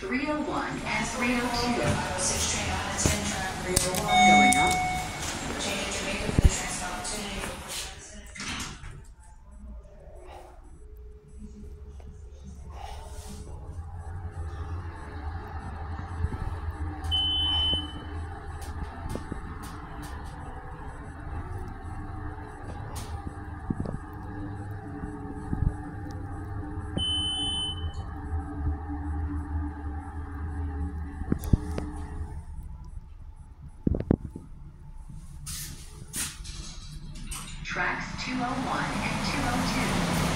301 and 302. tracks 201 and 202.